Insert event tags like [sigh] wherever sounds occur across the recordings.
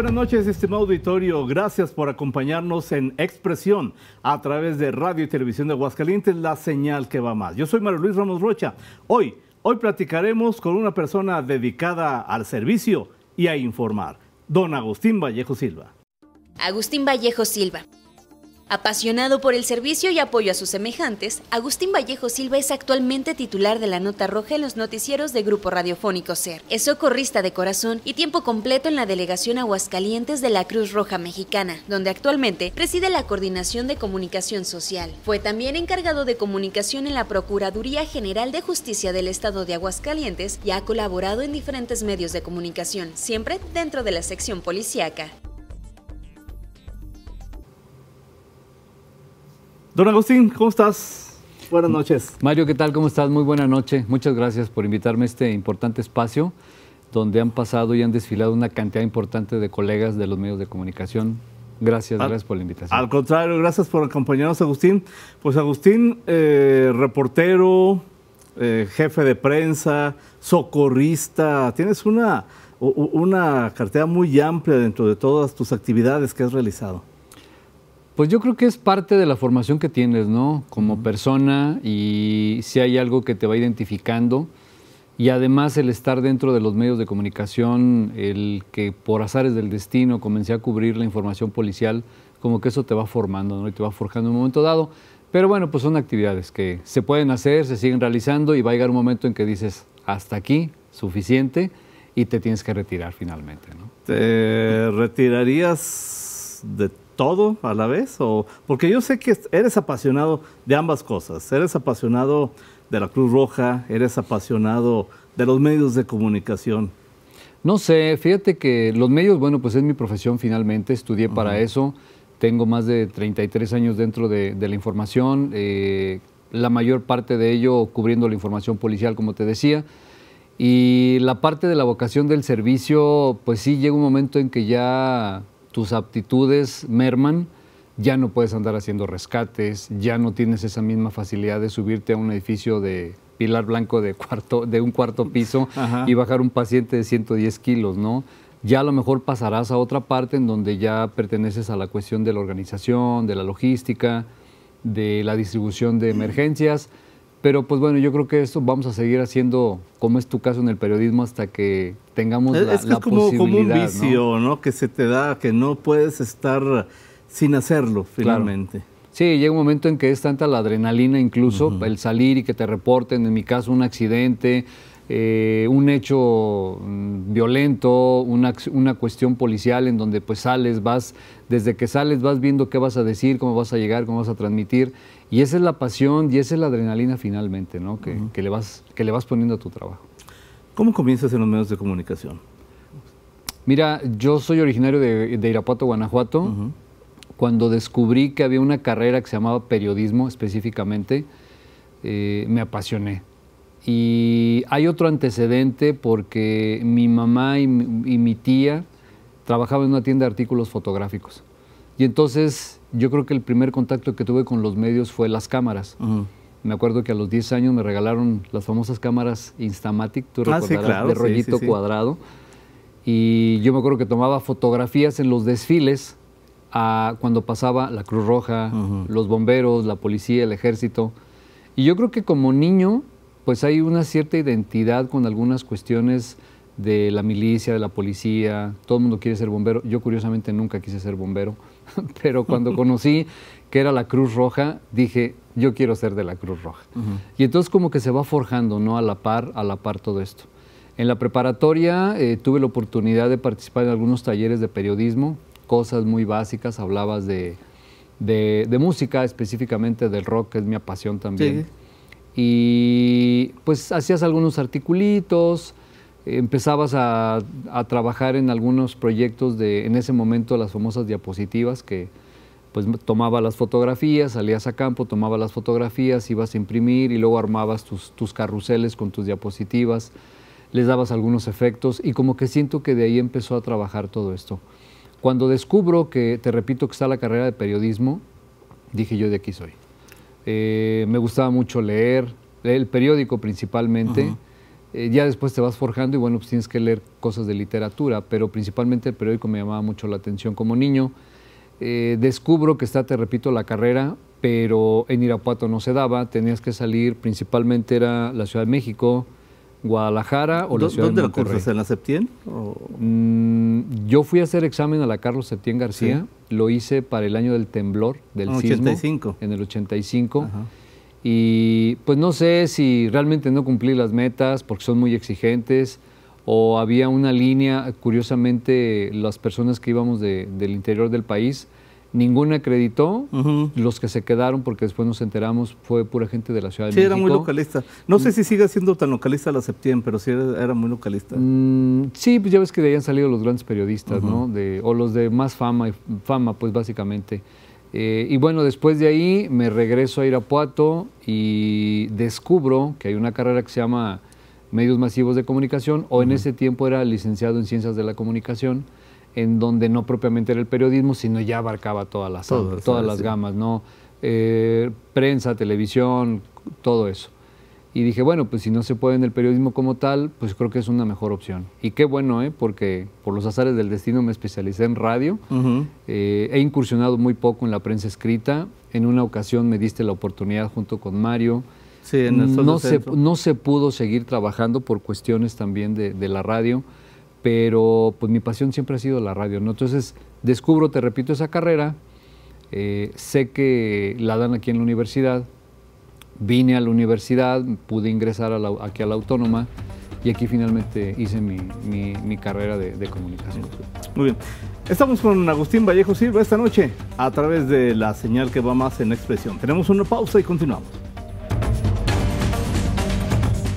Buenas noches, estimado auditorio. Gracias por acompañarnos en Expresión a través de Radio y Televisión de Aguascalientes, la señal que va más. Yo soy Mario Luis Ramos Rocha. Hoy, hoy platicaremos con una persona dedicada al servicio y a informar, don Agustín Vallejo Silva. Agustín Vallejo Silva Apasionado por el servicio y apoyo a sus semejantes, Agustín Vallejo Silva es actualmente titular de la Nota Roja en los noticieros de Grupo Radiofónico SER. Es socorrista de corazón y tiempo completo en la delegación Aguascalientes de la Cruz Roja Mexicana, donde actualmente preside la Coordinación de Comunicación Social. Fue también encargado de comunicación en la Procuraduría General de Justicia del Estado de Aguascalientes y ha colaborado en diferentes medios de comunicación, siempre dentro de la sección policíaca. Don Agustín, ¿cómo estás? Buenas noches. Mario, ¿qué tal? ¿Cómo estás? Muy buena noche. Muchas gracias por invitarme a este importante espacio donde han pasado y han desfilado una cantidad importante de colegas de los medios de comunicación. Gracias, gracias por la invitación. Al contrario, gracias por acompañarnos, Agustín. Pues Agustín, eh, reportero, eh, jefe de prensa, socorrista, tienes una, una cartera muy amplia dentro de todas tus actividades que has realizado. Pues yo creo que es parte de la formación que tienes, ¿no? Como persona y si hay algo que te va identificando y además el estar dentro de los medios de comunicación, el que por azares del destino comencé a cubrir la información policial, como que eso te va formando, ¿no? Y te va forjando en un momento dado. Pero bueno, pues son actividades que se pueden hacer, se siguen realizando y va a llegar un momento en que dices, hasta aquí, suficiente, y te tienes que retirar finalmente, ¿no? ¿Te retirarías de todo a la vez? O, porque yo sé que eres apasionado de ambas cosas. Eres apasionado de la Cruz Roja, eres apasionado de los medios de comunicación. No sé, fíjate que los medios, bueno, pues es mi profesión finalmente, estudié para eso, tengo más de 33 años dentro de, la información, eh, la mayor parte de ello cubriendo la información policial, como te decía, y la parte de la vocación del servicio, pues sí llega un momento en que ya tus aptitudes merman, ya no puedes andar haciendo rescates, ya no tienes esa misma facilidad de subirte a un edificio de pilar blanco de, cuarto, de un cuarto piso y bajar un paciente de 110 kilos, ¿no? Ya a lo mejor pasarás a otra parte en donde ya perteneces a la cuestión de la organización, de la logística, de la distribución de emergencias pero pues bueno, yo creo que esto vamos a seguir haciendo, como es tu caso en el periodismo, hasta que tengamos la, es que es como, como, un vicio, ¿no? Que se te da, que no puedes estar sin hacerlo finalmente. Sí, llega un momento en que es tanta la adrenalina incluso, el salir y que te reporten, en mi caso un accidente, eh, un hecho mm, violento, una, una, cuestión policial en donde pues sales, vas, desde que sales vas viendo qué vas a decir, cómo vas a llegar, cómo vas a transmitir y esa es la pasión y esa es la adrenalina finalmente, ¿no? Que, le, vas, que le vas poniendo a tu trabajo. ¿Cómo comienzas en los medios de comunicación? Mira, yo soy originario de, Irapuato, Guanajuato. Cuando descubrí que había una carrera que se llamaba periodismo específicamente, eh, me apasioné. Y hay otro antecedente porque mi mamá y mi tía trabajaban en una tienda de artículos fotográficos. Y entonces yo creo que el primer contacto que tuve con los medios fue las cámaras. Me acuerdo que a los 10 años me regalaron las famosas cámaras Instamatic, tú ah, recordarás, de rollito cuadrado. Y yo me acuerdo que tomaba fotografías en los desfiles cuando pasaba la Cruz Roja, los bomberos, la policía, el ejército. Y yo creo que como niño, pues hay una cierta identidad con algunas cuestiones de la milicia, de la policía. Todo el mundo quiere ser bombero. Yo curiosamente nunca quise ser bombero. [laughs] pero cuando conocí que era la Cruz Roja, dije, yo quiero ser de la Cruz Roja. Y entonces como que se va forjando, ¿no? A la par, a la par todo esto. En la preparatoria eh, tuve la oportunidad de participar en algunos talleres de periodismo, cosas muy básicas, hablabas de, de, música, específicamente del rock, que es mi pasión también. Y pues hacías algunos articulitos, empezabas a, trabajar en algunos proyectos de, en ese momento, las famosas diapositivas que pues tomaba las fotografías, salías a campo, tomaba las fotografías, ibas a imprimir y luego armabas tus, tus carruseles con tus diapositivas, les dabas algunos efectos y como que siento que de ahí empezó a trabajar todo esto. Cuando descubro que, te repito, que está la carrera de periodismo, dije yo de aquí soy. Eh, me gustaba mucho leer, el periódico principalmente. Eh, ya después te vas forjando y bueno, pues tienes que leer cosas de literatura, pero principalmente el periódico me llamaba mucho la atención como niño. Eh, descubro que está, te repito, la carrera, pero en Irapuato no se daba, tenías que salir, principalmente era la Ciudad de México, Guadalajara o la Ciudad ¿Dónde de la cursas? ¿En la Septién? Mm, yo fui a hacer examen a la Carlos Septién García, lo hice para el año del temblor, del En el sismo, 85. en el 85. Ajá. Y pues no sé si realmente no cumplí las metas porque son muy exigentes o había una línea, curiosamente las personas que íbamos de- del interior del país, ninguna acreditó, Ujú. los que se quedaron porque después nos enteramos fue pura gente de la Ciudad de Sí, México. era muy localista. No sé si sigue siendo tan localista la Septién, pero sí era, era muy localista. Mm, sí, pues ya ves que de ahí han salido los grandes periodistas, ¿no? De, o los de más fama, fama pues básicamente. Eh, y bueno, después de ahí me regreso a Irapuato y descubro que hay una carrera que se llama Medios Masivos de Comunicación, o en ese tiempo era licenciado en Ciencias de la Comunicación, en donde no propiamente era el periodismo, sino ya abarcaba todas las, Todas, todas las sí. gamas, ¿no? Eh, prensa, televisión, todo eso. Y dije, bueno, pues si no se puede en el periodismo como tal, pues creo que es una mejor opción. Y qué bueno, ¿eh? porque por los azares del destino me especialicé en radio. Eh, he incursionado muy poco en la prensa escrita. En una ocasión me diste la oportunidad junto con Mario. Sí, en el no, se, no se pudo seguir trabajando por cuestiones también de, de la radio, pero pues mi pasión siempre ha sido la radio. ¿no? Entonces descubro, te repito, esa carrera. Eh, sé que la dan aquí en la universidad. Vine a la universidad, pude ingresar a la- aquí a la autónoma y aquí finalmente hice mi, mi- mi carrera de, de comunicación. Muy bien. Estamos con Agustín Vallejo Silva esta noche a través de la señal que va más en expresión. Tenemos una pausa y continuamos.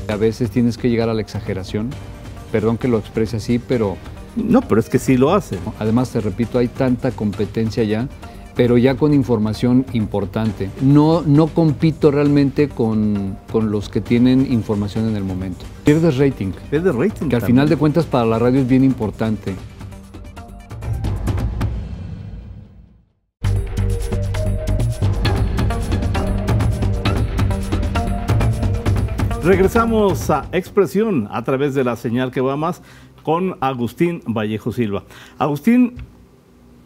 A veces tienes que llegar a la exageración. Perdón que lo exprese así, pero No, pero es que sí lo hace. Además, te repito, hay tanta competencia ya, pero ya con información importante. No, no compito realmente con, con los que tienen información en el momento. Pierdes rating, Es de rating. que al también. final de cuentas para la radio es bien importante. Regresamos a Expresión a través de la señal que va más con Agustín Vallejo Silva. Agustín,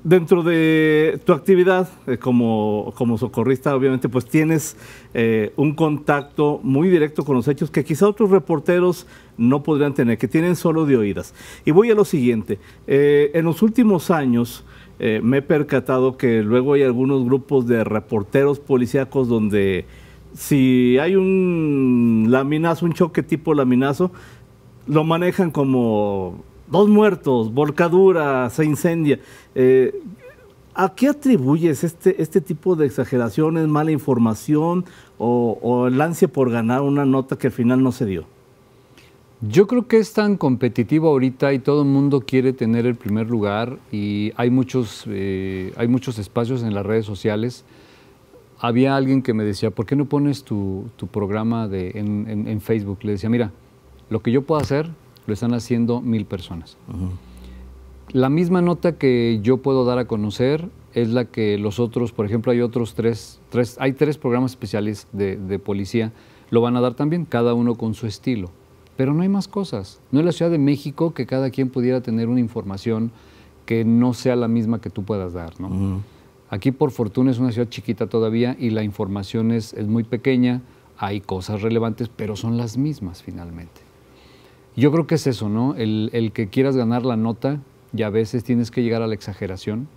dentro de tu actividad eh, como, como socorrista, obviamente, pues tienes eh, un contacto muy directo con los hechos que quizá otros reporteros no podrían tener, que tienen solo de oídas. Y voy a lo siguiente. Eh, en los últimos años me he percatado que luego hay algunos grupos de reporteros policíacos donde si hay un laminazo, un choque tipo laminazo, lo manejan como dos muertos, volcadura, se incendia. Eh, ¿A qué atribuyes este, este tipo de exageraciones, mala información o, o el ansia por ganar una nota que al final no se dio? Yo creo que es tan competitivo ahorita y todo el mundo quiere tener el primer lugar y hay muchos, eh, hay muchos espacios en las redes sociales. Había alguien que me decía, ¿por qué no pones tu, tu programa de, en, en- en Facebook? Le decía, mira, lo que yo puedo hacer lo están haciendo mil personas. La misma nota que yo puedo dar a conocer es la que los otros, por ejemplo, hay otros tres, tres hay tres programas especiales de, de policía, lo van a dar también, cada uno con su estilo. Pero no hay más cosas. No es la Ciudad de México que cada quien pudiera tener una información que no sea la misma que tú puedas dar, ¿no? Aquí, por fortuna, es una ciudad chiquita todavía y la información es, es muy pequeña, hay cosas relevantes, pero son las mismas finalmente. Yo creo que es eso, ¿no? El, el que quieras ganar la nota y a veces tienes que llegar a la exageración.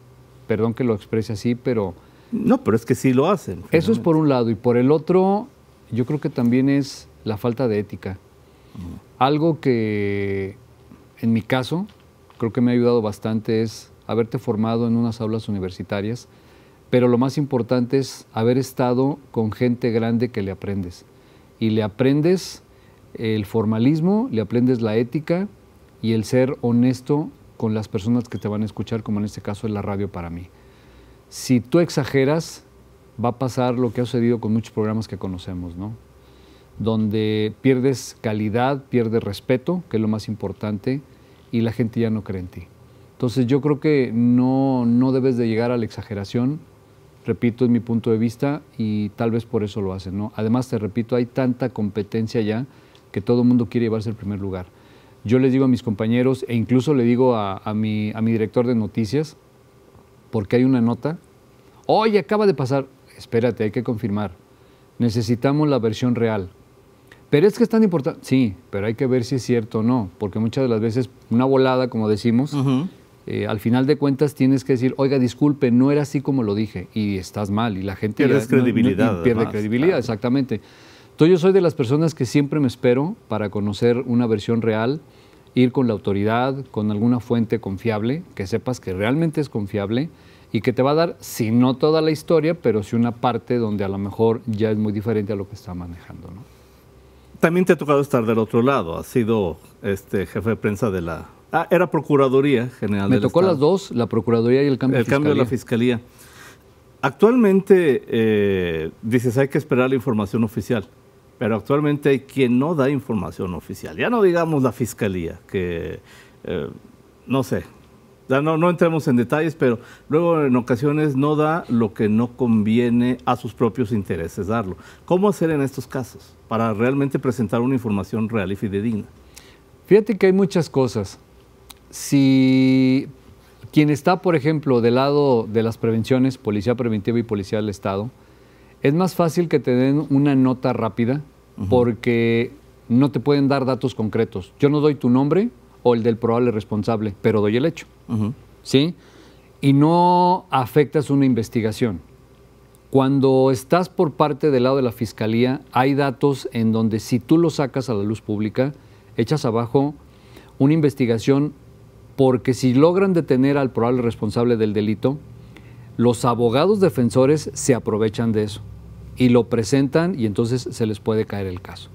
Perdón que lo exprese así, pero No, pero es que sí lo hacen. eso es por un lado. Y por el otro, yo creo que también es la falta de ética. Algo que en mi caso creo que me ha ayudado bastante es haberte formado en unas aulas universitarias, pero lo más importante es haber estado con gente grande que le aprendes. Y le aprendes el formalismo, le aprendes la ética y el ser honesto con las personas que te van a escuchar, como en este caso es la radio para mí. Si tú exageras, va a pasar lo que ha sucedido con muchos programas que conocemos, ¿no? Donde pierdes calidad, pierdes respeto, que es lo más importante, y la gente ya no cree en ti. Entonces yo creo que no, no debes de llegar a la exageración, repito, es mi punto de vista, y tal vez por eso lo hacen, ¿no? Además, te repito, hay tanta competencia ya que todo el mundo quiere llevarse el primer lugar. Yo les digo a mis compañeros e incluso le digo a, mi, a mi director de noticias, porque hay una nota, oye, acaba de pasar, espérate, hay que confirmar, necesitamos la versión real. Pero es que es tan importante, sí, pero hay que ver si es cierto o no, porque muchas de las veces una volada, como decimos, eh, al final de cuentas tienes que decir, oiga, disculpe, no era así como lo dije, y estás mal, y la gente... Pierdes credibilidad. pierde credibilidad, exactamente. Entonces yo soy de las personas que siempre me espero para conocer una versión real, ir con la autoridad, con alguna fuente confiable, que sepas que realmente es confiable y que te va a dar, si no toda la historia, pero sí una parte donde a lo mejor ya es muy diferente a lo que está manejando. ¿no? También te ha tocado estar del otro lado, has sido este jefe de prensa de la... Ah, era Procuraduría General. Me tocó las dos, la Procuraduría y el cambio de Fiscalía. El cambio de la Fiscalía. Actualmente, eh, dices, hay que esperar la información oficial pero actualmente hay quien no da información oficial. Ya no digamos la fiscalía, que eh, no sé, no, no entremos en detalles, pero luego en ocasiones no da lo que no conviene a sus propios intereses darlo. ¿Cómo hacer en estos casos para realmente presentar una información real y fidedigna? Fíjate que hay muchas cosas. Si quien está, por ejemplo, del lado de las prevenciones, policía preventiva y policía del Estado, es más fácil que te den una nota rápida porque no te pueden dar datos concretos. Yo no doy tu nombre o el del probable responsable, pero doy el hecho. ¿Sí? Y no afectas una investigación. Cuando estás por parte del lado de la fiscalía, hay datos en donde si tú los sacas a la luz pública, echas abajo una investigación porque si logran detener al probable responsable del delito, los abogados defensores se aprovechan de eso y lo presentan y entonces se les puede caer el caso.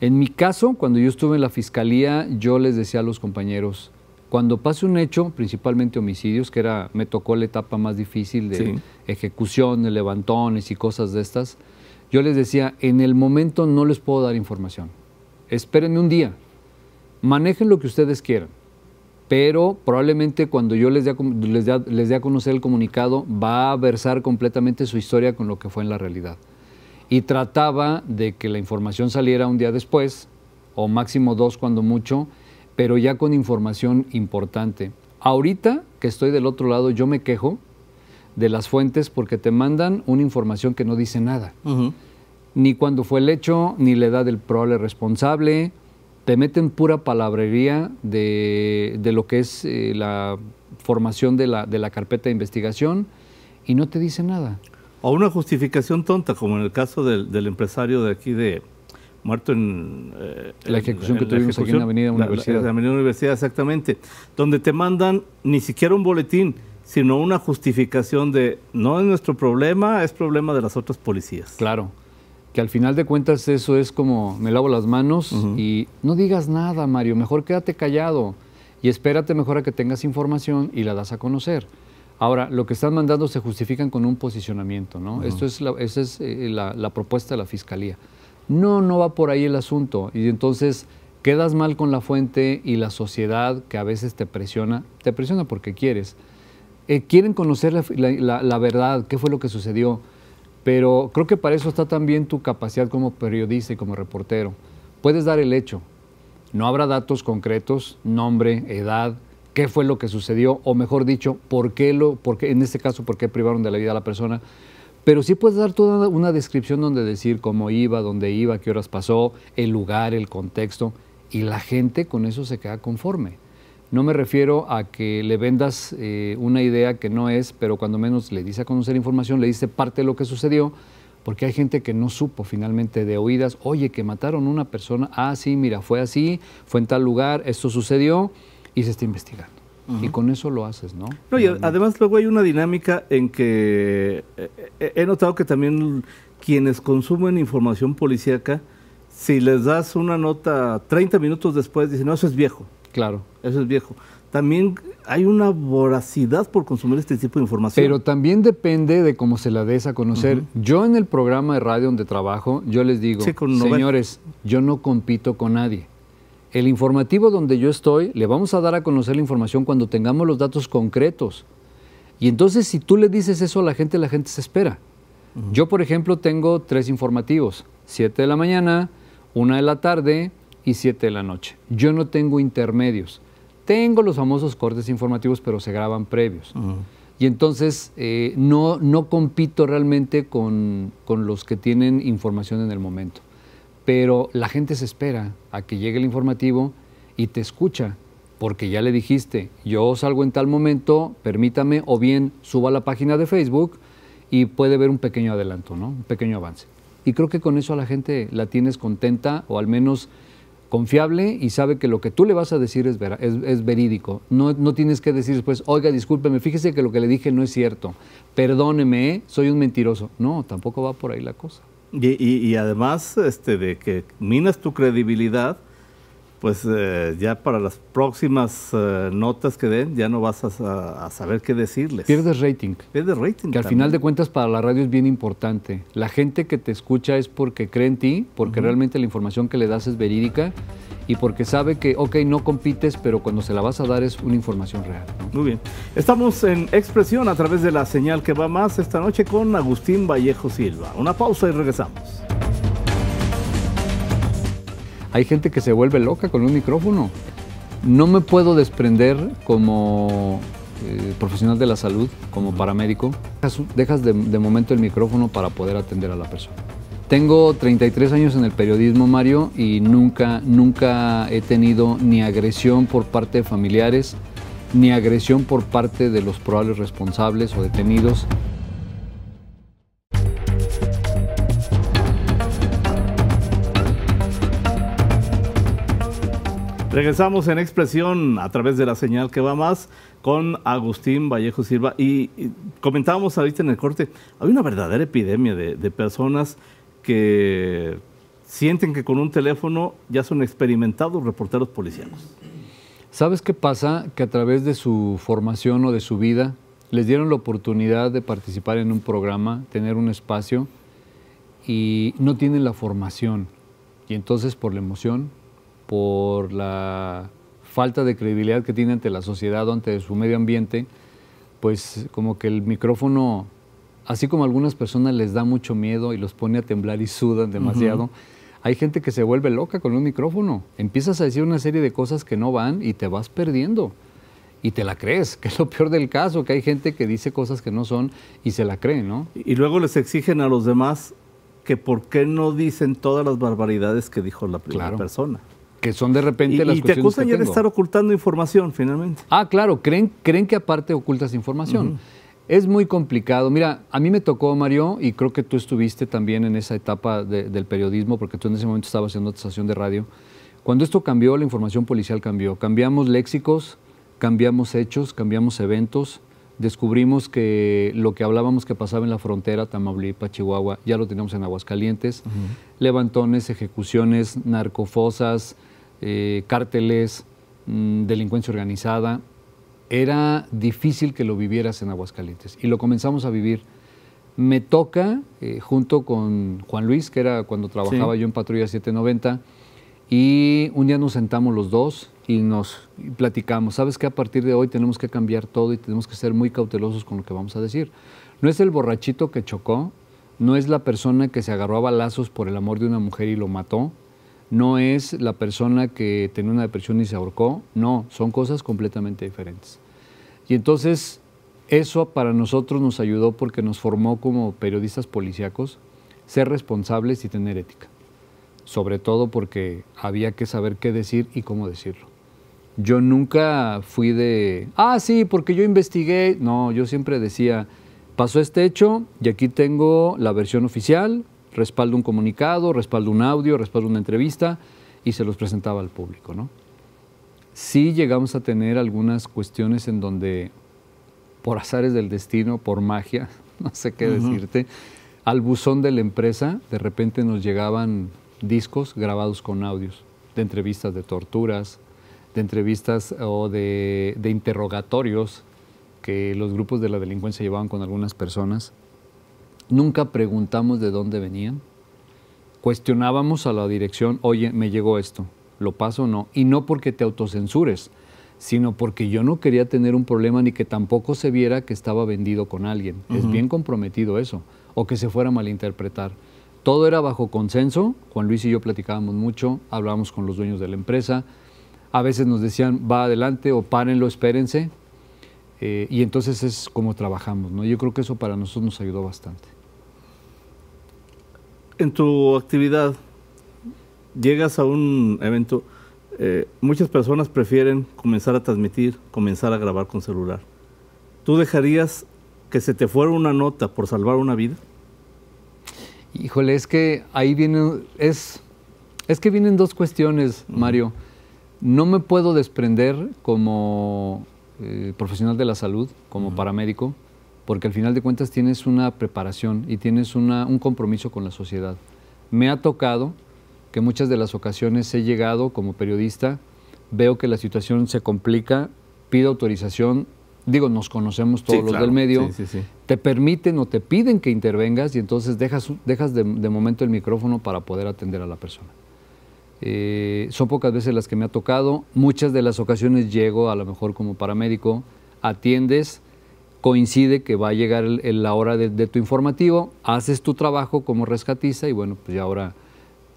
En mi caso, cuando yo estuve en la fiscalía, yo les decía a los compañeros, cuando pase un hecho, principalmente homicidios, que era, me tocó la etapa más difícil de ejecución, de levantones y cosas de estas, yo les decía, en el momento no les puedo dar información. Espérenme un día, manejen lo que ustedes quieran pero probablemente cuando yo les dé, les, a conocer el comunicado va a versar completamente su historia con lo que fue en la realidad. Y trataba de que la información saliera un día después, o máximo dos cuando mucho, pero ya con información importante. Ahorita que estoy del otro lado, yo me quejo de las fuentes porque te mandan una información que no dice nada. Ni cuando fue el hecho, ni la edad del probable responsable, te meten pura palabrería de, lo que es eh, la formación de la, de la carpeta de investigación y no te dice nada. O una justificación tonta, como en el caso del, empresario de aquí de muerto en... Eh, la ejecución que tuvimos aquí en la Avenida Universidad. La, Avenida Universidad, exactamente. Donde te mandan ni siquiera un boletín, sino una justificación de no es nuestro problema, es problema de las otras policías. Claro que al final de cuentas eso es como me lavo las manos y no digas nada, Mario, mejor quédate callado y espérate mejor a que tengas información y la das a conocer. Ahora, lo que están mandando se justifican con un posicionamiento, ¿no? Esto es la, esa es eh, la, propuesta de la Fiscalía. No, no va por ahí el asunto y entonces quedas mal con la fuente y la sociedad que a veces te presiona, te presiona porque quieres. Eh, quieren conocer la, la verdad, qué fue lo que sucedió pero creo que para eso está también tu capacidad como periodista y como reportero. Puedes dar el hecho. No habrá datos concretos, nombre, edad, qué fue lo que sucedió, o mejor dicho, por qué lo, por en este caso, por qué privaron de la vida a la persona. Pero sí puedes dar toda una descripción donde decir cómo iba, dónde iba, qué horas pasó, el lugar, el contexto, y la gente con eso se queda conforme. No me refiero a que le vendas eh, una idea que no es, pero cuando menos le dice a conocer información, le dice parte de lo que sucedió, porque hay gente que no supo finalmente de oídas, oye, que mataron a una persona, ah, sí, mira, fue así, fue en tal lugar, esto sucedió y se está investigando. Y con eso lo haces, ¿no? no y además luego hay una dinámica en que eh, eh, he notado que también quienes consumen información policíaca, si les das una nota 30 minutos después, dicen, no, eso es viejo. Claro. Eso es viejo. También hay una voracidad por consumir este tipo de información. Pero también depende de cómo se la des a conocer. Yo en el programa de radio donde trabajo, yo les digo, señores, yo no compito con nadie. El informativo donde yo estoy, le vamos a dar a conocer la información cuando tengamos los datos concretos. Y entonces si tú le dices eso a la gente, la gente se espera. Yo, por ejemplo, tengo tres informativos. Siete de la mañana, una de la tarde y siete de la noche. Yo no tengo intermedios. Tengo los famosos cortes informativos, pero se graban previos. Y entonces eh, no, no compito realmente con, con, los que tienen información en el momento. Pero la gente se espera a que llegue el informativo y te escucha, porque ya le dijiste, yo salgo en tal momento, permítame, o bien suba a la página de Facebook y puede ver un pequeño adelanto, ¿no? un pequeño avance. Y creo que con eso a la gente la tienes contenta o al menos confiable y sabe que lo que tú le vas a decir es, es, verídico. No, no, tienes que decir después, oiga, discúlpeme, fíjese que lo que le dije no es cierto. Perdóneme, ¿eh? soy un mentiroso. No, tampoco va por ahí la cosa. Y, y además este, de que minas tu credibilidad, pues eh, ya para las próximas eh, notas que den ya no vas a, saber qué decirles. Pierdes rating. Pierdes rating. Que al final de cuentas para la radio es bien importante. La gente que te escucha es porque cree en ti, porque realmente la información que le das es verídica y porque sabe que, ok, no compites, pero cuando se la vas a dar es una información real. Muy bien. Estamos en expresión a través de la señal que va más esta noche con Agustín Vallejo Silva. Una pausa y regresamos. Hay gente que se vuelve loca con un micrófono. No me puedo desprender como eh, profesional de la salud, como paramédico. Dejas de, de momento el micrófono para poder atender a la persona. Tengo 33 años en el periodismo, Mario, y nunca, nunca he tenido ni agresión por parte de familiares, ni agresión por parte de los probables responsables o detenidos. Regresamos en expresión a través de la señal que va más con Agustín Vallejo Silva y, comentábamos ahorita en el corte, hay una verdadera epidemia de, de, personas que sienten que con un teléfono ya son experimentados reporteros policiales. ¿Sabes qué pasa? Que a través de su formación o de su vida les dieron la oportunidad de participar en un programa, tener un espacio y no tienen la formación. Y entonces por la emoción por la falta de credibilidad que tiene ante la sociedad o ante su medio ambiente, pues como que el micrófono, así como a algunas personas les da mucho miedo y los pone a temblar y sudan demasiado, hay gente que se vuelve loca con un micrófono. Empiezas a decir una serie de cosas que no van y te vas perdiendo. Y te la crees, [laughs] que es lo peor del caso, que hay gente que dice cosas que no son y se la cree, ¿no? Y luego les exigen a los demás que por qué no dicen todas las barbaridades que dijo la primera persona que son de repente y, las y te acusan ya de estar ocultando información finalmente. Ah, claro, creen, creen que aparte ocultas información. Es muy complicado. Mira, a mí me tocó, Mario, y creo que tú estuviste también en esa etapa del periodismo, porque tú en ese momento estabas en otra estación de radio. Cuando esto cambió, la información policial cambió. Cambiamos léxicos, cambiamos hechos, cambiamos eventos, descubrimos que lo que hablábamos que pasaba en la frontera, Tamaulipas, Chihuahua, ya lo teníamos en Aguascalientes. Levantones, ejecuciones, narcofosas, eh, cárteles, mm, delincuencia organizada. Era difícil que lo vivieras en Aguascalientes y lo comenzamos a vivir. Me toca, eh, junto con Juan Luis, que era cuando trabajaba yo en Patrulla 790, y un día nos sentamos los dos y nos platicamos, sabes que a partir de hoy tenemos que cambiar todo y tenemos que ser muy cautelosos con lo que vamos a decir. No es el borrachito que chocó, no es la persona que se agarró a balazos por el amor de una mujer y lo mató, no es la persona que tenía una depresión y se ahorcó, no, son cosas completamente diferentes. Y entonces eso para nosotros nos ayudó porque nos formó como periodistas policíacos ser responsables y tener ética. Sobre todo porque había que saber qué decir y cómo decirlo. Yo nunca fui de, ah, sí, porque yo investigué. No, yo siempre decía, pasó este hecho y aquí tengo la versión oficial, respaldo un comunicado, respaldo un audio, respaldo una entrevista y se los presentaba al público. ¿no? Sí llegamos a tener algunas cuestiones en donde, por azares del destino, por magia, [laughs] no sé qué decirte, al buzón de la empresa de repente nos llegaban discos grabados con audios de entrevistas de torturas, de entrevistas o de, de interrogatorios que los grupos de la delincuencia llevaban con algunas personas Nunca preguntamos de dónde venían. Cuestionábamos a la dirección, oye, me llegó esto, ¿lo paso o no? Y no porque te autocensures, sino porque yo no quería tener un problema ni que tampoco se viera que estaba vendido con alguien. Es bien comprometido eso, o que se fuera a malinterpretar. Todo era bajo consenso, Juan Luis y yo platicábamos mucho, hablábamos con los dueños de la empresa, a veces nos decían, va adelante o párenlo, espérense, eh, y entonces es como trabajamos, ¿no? Yo creo que eso para nosotros nos ayudó bastante. En tu actividad, llegas a un evento, eh, muchas personas prefieren comenzar a transmitir, comenzar a grabar con celular. ¿Tú dejarías que se te fuera una nota por salvar una vida? Híjole, es que ahí viene, es, es que vienen dos cuestiones, Mario. No me puedo desprender como eh, profesional de la salud, como paramédico, porque al final de cuentas tienes una preparación y tienes un compromiso con la sociedad. Me ha tocado que muchas de las ocasiones he llegado como periodista, veo que la situación se complica, pido autorización, digo, nos conocemos todos los del medio, te permiten o te piden que intervengas y entonces dejas, dejas de, momento el micrófono para poder atender a la persona. Eh, son pocas veces las que me ha tocado, muchas de las ocasiones llego a lo mejor como paramédico, atiendes, coincide que va a llegar la hora de, tu informativo, haces tu trabajo como rescatista y bueno, pues ya ahora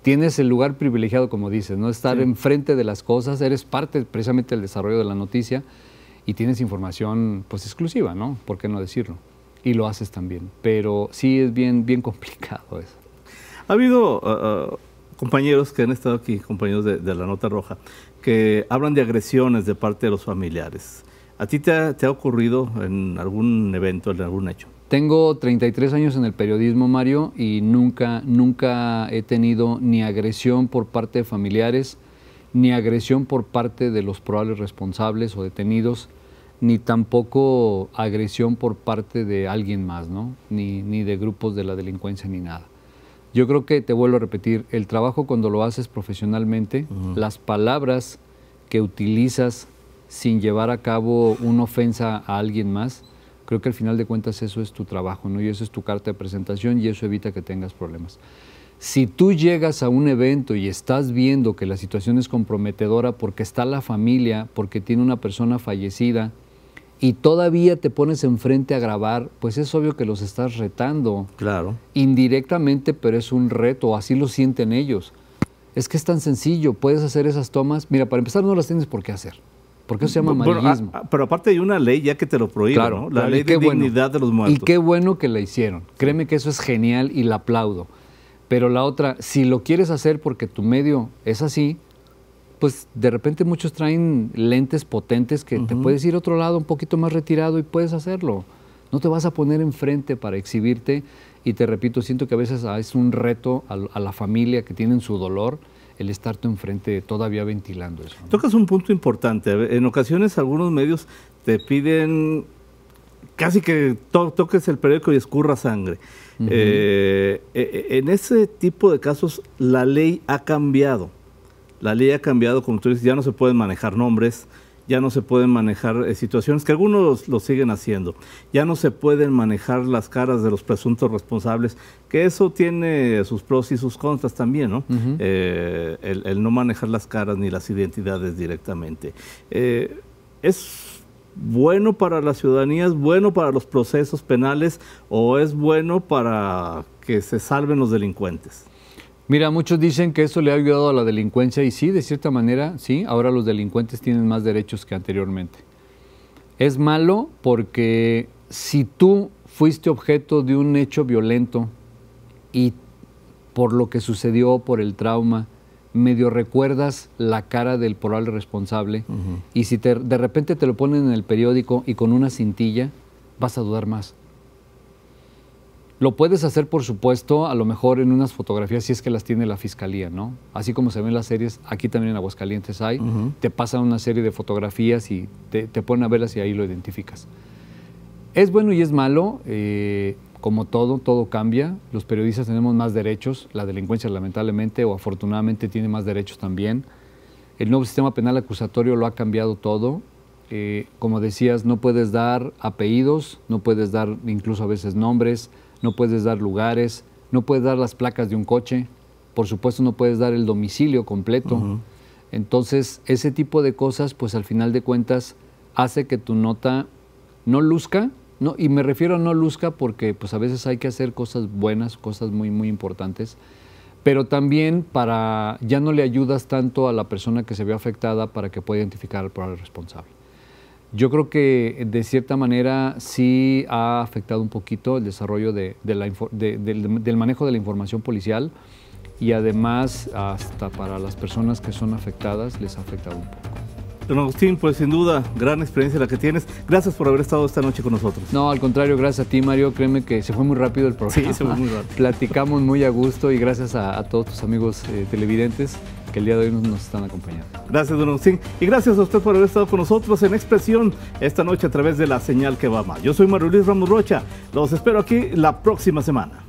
tienes el lugar privilegiado, como dices, ¿no? Estar enfrente de las cosas, eres parte precisamente del desarrollo de la noticia y tienes información pues exclusiva, ¿no? ¿Por qué no decirlo? Y lo haces también. Pero sí es bien, bien [laughs] complicado eso. Ha habido uh, uh, compañeros que han estado aquí, compañeros de, la Nota Roja, que hablan de agresiones de parte de los familiares. ¿A ti te ha ocurrido en algún evento, en algún hecho? Tengo 33 años en el periodismo, Mario, y nunca, nunca he tenido ni agresión por parte de familiares, ni agresión por parte de los probables responsables o detenidos, ni tampoco agresión por parte de alguien más, ¿no? Ni, ni de grupos de la delincuencia ni nada. Yo creo que, te vuelvo a repetir, el trabajo cuando lo haces profesionalmente, las palabras que utilizas sin llevar a cabo una ofensa a alguien más, Creo que al final de cuentas eso es tu trabajo, ¿no? Y eso es tu carta de presentación y eso evita que tengas problemas. Si tú llegas a un evento y estás viendo que la situación es comprometedora porque está la familia, porque tiene una persona fallecida, y todavía te pones enfrente a grabar, pues es obvio que los estás retando. Claro. Indirectamente, pero es un reto, así lo sienten ellos. Es que es tan sencillo, puedes hacer esas tomas. Mira, para empezar no las tienes por qué hacer. ¿Por qué se llama amarillismo? pero aparte hay una ley ya que te lo prohíbe, ¿no? La ley de dignidad de los muertos. Y qué bueno que la hicieron. Créeme que eso es genial y la aplaudo. Pero la otra, si lo quieres hacer porque tu medio es así, pues de repente muchos traen lentes potentes que te puedes ir a otro lado un poquito más retirado y puedes hacerlo. No te vas a poner enfrente para exhibirte y te repito, siento que a veces es un reto a la familia que tienen su dolor el estar tú enfrente todavía ventilando eso. Tocas un punto importante. En ocasiones algunos medios te piden casi que toques el periódico y escurra sangre. Eh, e, e, en ese tipo de casos la ley ha cambiado. La ley ha cambiado, como tú dices, ya no se pueden manejar nombres, ya no se pueden manejar eh, situaciones que algunos lo siguen haciendo, ya no se pueden manejar las caras de los presuntos responsables, que eso tiene sus pros y sus contras también, ¿no? Eh, el, no manejar las caras ni las identidades directamente. Eh, es bueno para la ciudadanía, es bueno para los procesos penales o es bueno para que se salven los delincuentes. Mira, muchos dicen que eso le ha ayudado a la delincuencia y sí, de cierta manera, sí, ahora los delincuentes tienen más derechos que anteriormente. Es malo porque si tú fuiste objeto de un hecho violento y por lo que sucedió, por el trauma, medio recuerdas la cara del probable responsable y si de repente te lo ponen en el periódico y con una cintilla, vas a dudar más. Lo puedes hacer, por supuesto, a lo mejor en unas fotografías si es que las tiene la fiscalía, ¿no? Así como se ven las series, aquí también en Aguascalientes hay, te pasan una serie de fotografías y te, ponen a verlas y ahí lo identificas. Es bueno y es malo, eh, como todo, todo cambia. Los periodistas tenemos más derechos, la delincuencia lamentablemente o afortunadamente tiene más derechos también. El nuevo sistema penal acusatorio lo ha cambiado todo. Eh, como decías, no puedes dar apellidos, no puedes dar incluso a veces nombres, no puedes dar lugares, no puedes dar las placas de un coche, por supuesto no puedes dar el domicilio completo. Entonces, ese tipo de cosas, pues al final de cuentas, hace que tu nota no luzca, No, y me refiero a no luzca porque pues a veces hay que hacer cosas buenas, cosas muy, muy importantes, pero también para, ya no le ayudas tanto a la persona que se ve afectada para que pueda identificar al responsable. Yo creo que de cierta manera sí ha afectado un poquito el desarrollo de, la, del, del manejo de la información policial y además hasta para las personas que son afectadas les ha afectado un poco. Don Agustín, pues sin duda, gran experiencia la que tienes. Gracias por haber estado esta noche con nosotros. No, al contrario, gracias a ti, Mario. Créeme que se fue muy rápido el programa. Sí, se fue muy rápido. Platicamos muy a gusto y gracias a, todos tus amigos eh, televidentes que el día de hoy nos, están acompañando. Gracias, don Agustín. Y gracias a usted por haber estado con nosotros en Expresión esta noche a través de la señal que va más. Yo soy Mario Luis Ramos Rocha. Los espero aquí la próxima semana.